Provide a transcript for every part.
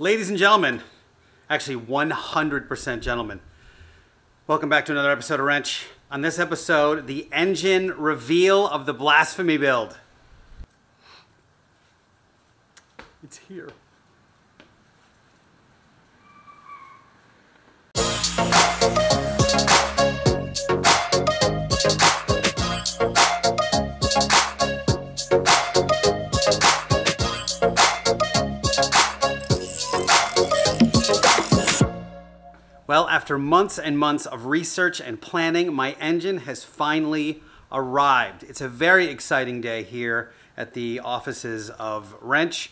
Ladies and gentlemen, actually 100% gentlemen, welcome back to another episode of Rennch. On this episode, the engine reveal of the Blasphemy build. It's here. After months and months of research and planning, my engine has finally arrived. It's a very exciting day here at the offices of Rennch.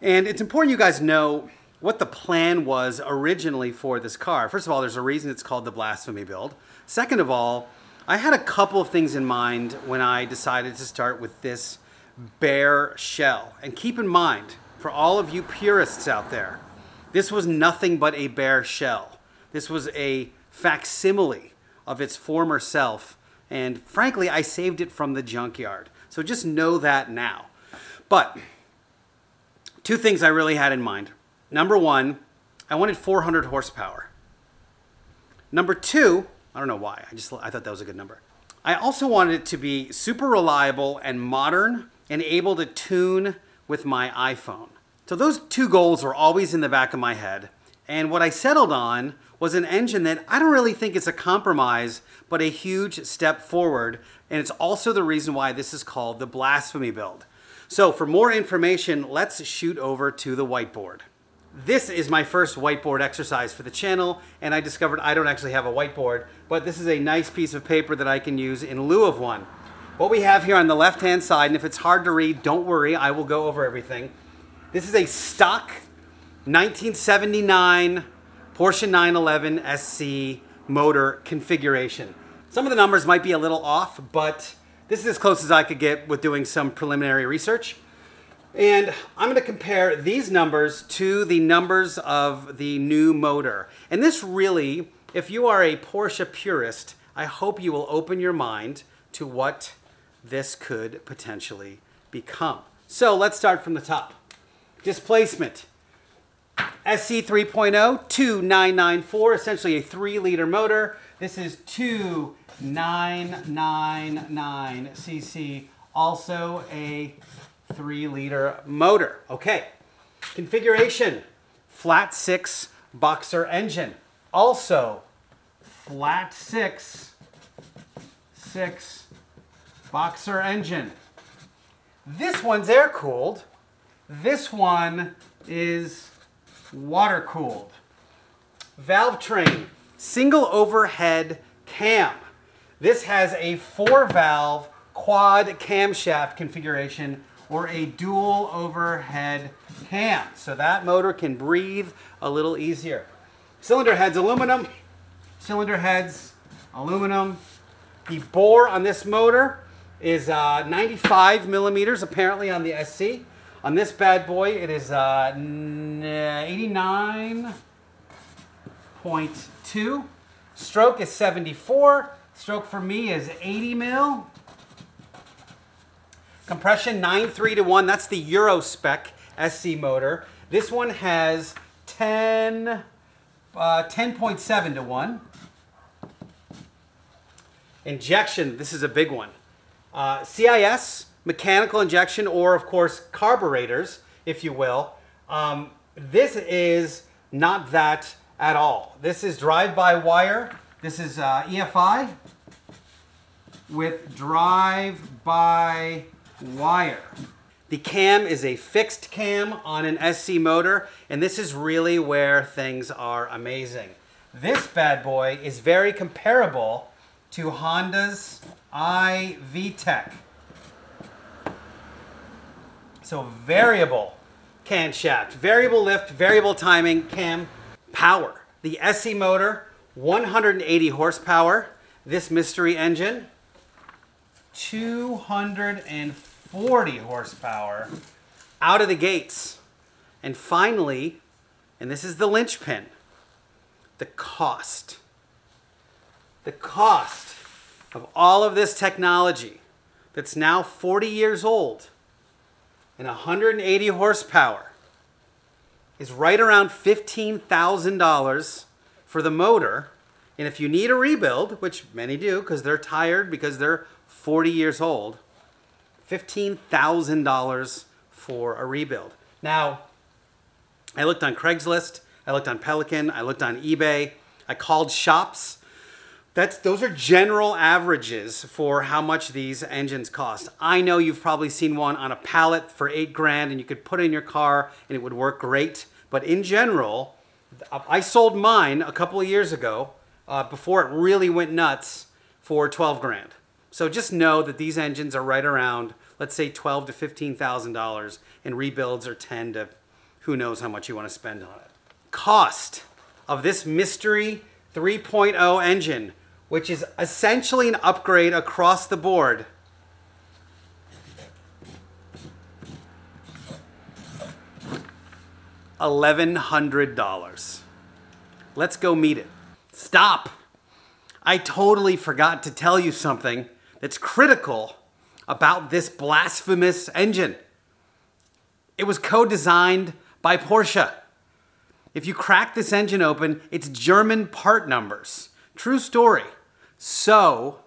And it's important you guys know what the plan was originally for this car. First of all, there's a reason it's called the Blasphemy build. Second of all, I had a couple of things in mind when I decided to start with this bare shell. And keep in mind, for all of you purists out there, this was nothing but a bare shell. This was a facsimile of its former self. And frankly, I saved it from the junkyard. So just know that now. But two things I really had in mind. Number one, I wanted 400 horsepower. Number two, I don't know why. I just I thought that was a good number. I also wanted it to be super reliable and modern and able to tune with my iPhone. So those two goals were always in the back of my head. And what I settled on was an engine that I don't really think it's a compromise, but a huge step forward. And it's also the reason why this is called the Blasphemy build. So for more information, let's shoot over to the whiteboard. This is my first whiteboard exercise for the channel, and I discovered I don't actually have a whiteboard, but this is a nice piece of paper that I can use in lieu of one. What we have here on the left-hand side, and if it's hard to read, don't worry, I will go over everything. This is a stock 1979 Porsche 911 SC motor configuration. Some of the numbers might be a little off, but this is as close as I could get with doing some preliminary research. And I'm going to compare these numbers to the numbers of the new motor. And this really, if you are a Porsche purist, I hope you will open your mind to what this could potentially become. So let's start from the top. Displacement. SC 3.0, 2994, essentially a 3 liter motor. This is 2999 cc, also a 3 liter motor. Okay, configuration flat 6 boxer engine. Also, flat 6, 6 boxer engine. This one's air cooled. This one is water cooled. Valve train, single overhead cam. This has a four valve quad camshaft configuration or a dual overhead cam. So that motor can breathe a little easier. Cylinder heads aluminum, cylinder heads aluminum. The bore on this motor is uh, 95 millimeters apparently on the SC. On this bad boy, it is uh, 89.2. Stroke is 74. Stroke for me is 80 mil. Compression 9.3 to 1. That's the Euro spec SC motor. This one has 10, uh, 10.7 to 1. Injection, this is a big one. Uh, CIS, mechanical injection, or of course carburetors, if you will. Um, this is not that at all. This is drive-by-wire. This is uh, EFI with drive-by-wire. The cam is a fixed cam on an SC motor, and this is really where things are amazing. This bad boy is very comparable to Honda's iVTEC. So variable camshaft, variable lift, variable timing, cam, power. The SC motor, 180 horsepower. This mystery engine, 240 horsepower out of the gates. And finally, and this is the linchpin, the cost. The cost of all of this technology that's now 40 years old and 180 horsepower is right around $15,000 for the motor. And if you need a rebuild, which many do because they're tired because they're 40 years old, $15,000 for a rebuild. Now, I looked on Craigslist, I looked on Pelican, I looked on eBay, I called shops. That's those are general averages for how much these engines cost. I know you've probably seen one on a pallet for 8 grand and you could put it in your car and it would work great, but in general, I sold mine a couple of years ago uh, before it really went nuts for 12 grand. So just know that these engines are right around, let's say, twelve to fifteen thousand dollars, and rebuilds are ten to, who knows how much you want to spend on it. Cost of this mystery 3.0 engine, which is essentially an upgrade across the board. $1,100. Let's go meet it. Stop! I totally forgot to tell you something that's critical about this blasphemous engine. It was co designed by Porsche. If you crack this engine open, it's German part numbers. True story. So,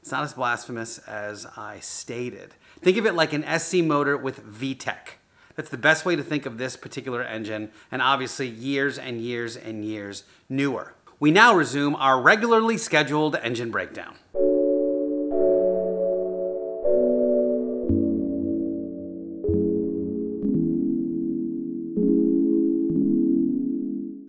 it's not as blasphemous as I stated. Think of it like an SC motor with VTEC. That's the best way to think of this particular engine, and obviously years and years and years newer. We now resume our regularly scheduled engine breakdown.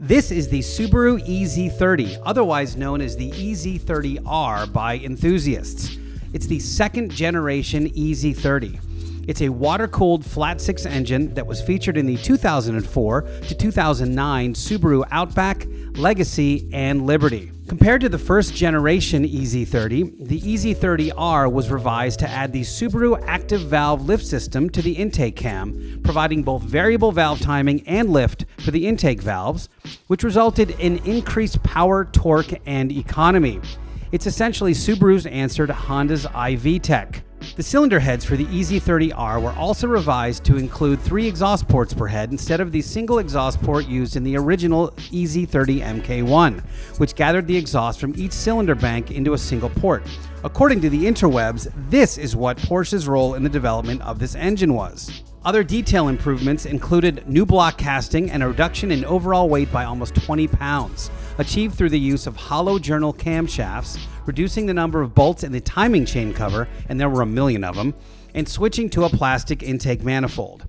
This is the Subaru EZ30, otherwise known as the EZ30R by enthusiasts. It's the second generation EZ30. It's a water cooled flat six engine that was featured in the 2004 to 2009 Subaru Outback, Legacy, and Liberty. Compared to the first generation EZ30, the EZ30R was revised to add the Subaru Active Valve lift system to the intake cam, providing both variable valve timing and lift for the intake valves, which resulted in increased power, torque, and economy. It's essentially Subaru's answer to Honda's iVTEC. The cylinder heads for the EZ30R were also revised to include three exhaust ports per head instead of the single exhaust port used in the original EZ30 MK1, which gathered the exhaust from each cylinder bank into a single port. According to the interwebs, this is what Porsche's role in the development of this engine was. Other detail improvements included new block casting and a reduction in overall weight by almost 20 pounds, achieved through the use of hollow journal camshafts, reducing the number of bolts in the timing chain cover, and there were a million of them, and switching to a plastic intake manifold.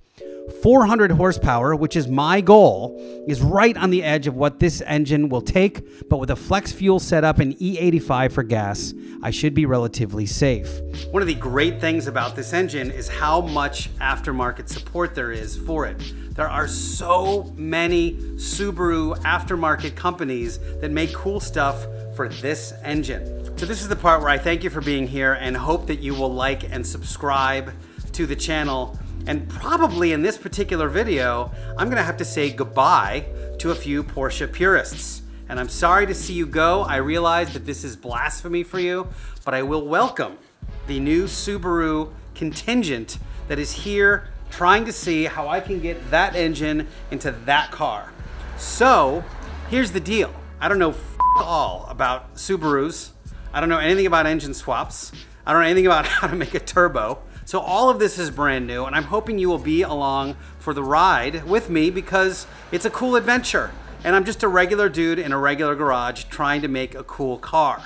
400 horsepower, which is my goal, is right on the edge of what this engine will take, but with a flex fuel setup and E85 for gas, I should be relatively safe. One of the great things about this engine is how much aftermarket support there is for it. There are so many Subaru aftermarket companies that make cool stuff for this engine. So this is the part where I thank you for being here and hope that you will like and subscribe to the channel and probably in this particular video, I'm gonna have to say goodbye to a few Porsche purists. And I'm sorry to see you go. I realize that this is blasphemy for you, but I will welcome the new Subaru contingent that is here trying to see how I can get that engine into that car. So here's the deal. I don't know all about Subarus. I don't know anything about engine swaps. I don't know anything about how to make a turbo. So all of this is brand new, and I'm hoping you will be along for the ride with me because it's a cool adventure. And I'm just a regular dude in a regular garage trying to make a cool car.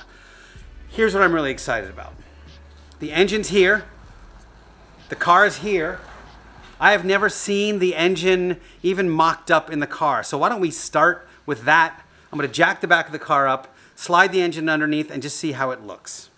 Here's what I'm really excited about. The engine's here. The car is here. I have never seen the engine even mocked up in the car. So why don't we start with that? I'm gonna jack the back of the car up, slide the engine underneath, and just see how it looks.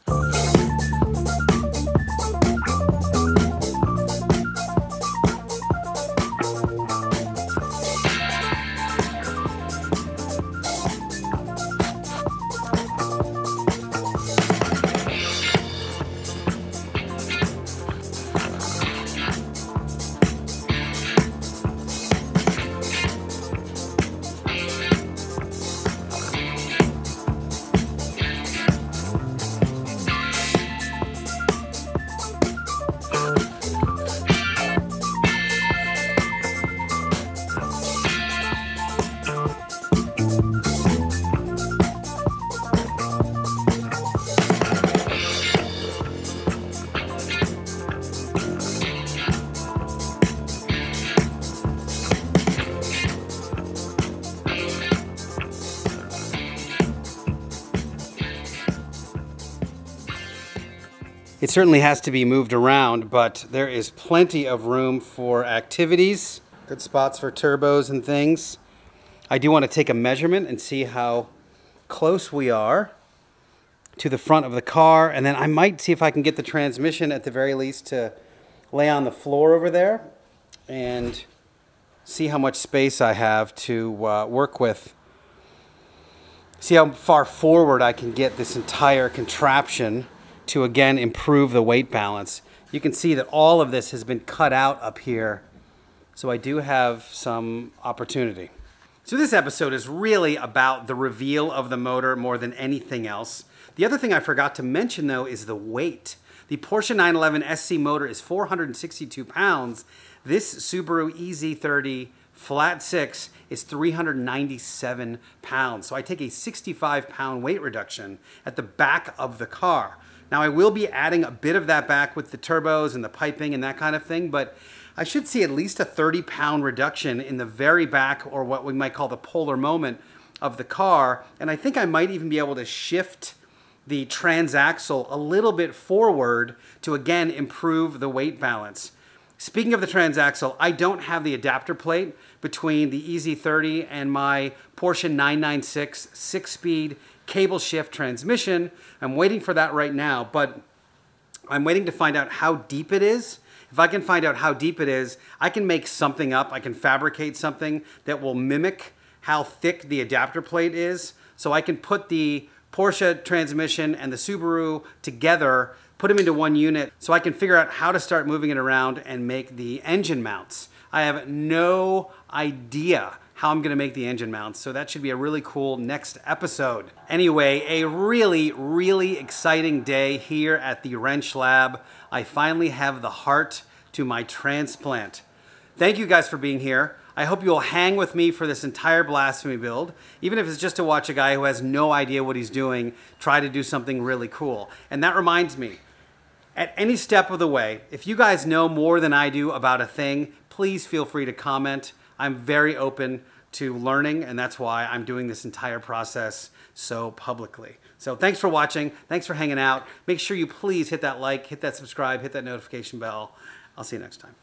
It certainly has to be moved around, but there is plenty of room for activities. Good spots for turbos and things. I do want to take a measurement and see how close we are to the front of the car. And then I might see if I can get the transmission at the very least to lay on the floor over there and see how much space I have to uh, work with. See how far forward I can get this entire contraption to again improve the weight balance. You can see that all of this has been cut out up here. So I do have some opportunity. So this episode is really about the reveal of the motor more than anything else. The other thing I forgot to mention though is the weight. The Porsche 911 SC motor is 462 pounds. This Subaru EZ30 flat six is 397 pounds. So I take a 65 pound weight reduction at the back of the car. Now I will be adding a bit of that back with the turbos and the piping and that kind of thing, but I should see at least a 30 pound reduction in the very back or what we might call the polar moment of the car. And I think I might even be able to shift the transaxle a little bit forward to again improve the weight balance. Speaking of the transaxle, I don't have the adapter plate between the EZ30 and my Porsche 996 six-speed cable shift transmission. I'm waiting for that right now, but I'm waiting to find out how deep it is if I can find out how deep it is, I can make something up. I can fabricate something that will mimic how thick the adapter plate is. So I can put the Porsche transmission and the Subaru together, put them into one unit, so I can figure out how to start moving it around and make the engine mounts. I have no idea how I'm gonna make the engine mounts. So that should be a really cool next episode. Anyway, a really, really exciting day here at the Rennch Lab. I finally have the heart to my transplant. Thank you guys for being here. I hope you'll hang with me for this entire blasphemy build, even if it's just to watch a guy who has no idea what he's doing try to do something really cool. And that reminds me, at any step of the way, if you guys know more than I do about a thing, please feel free to comment. I'm very open to learning, and that's why I'm doing this entire process so publicly. So thanks for watching. Thanks for hanging out. Make sure you please hit that like, hit that subscribe, hit that notification bell. I'll see you next time.